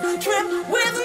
Trip with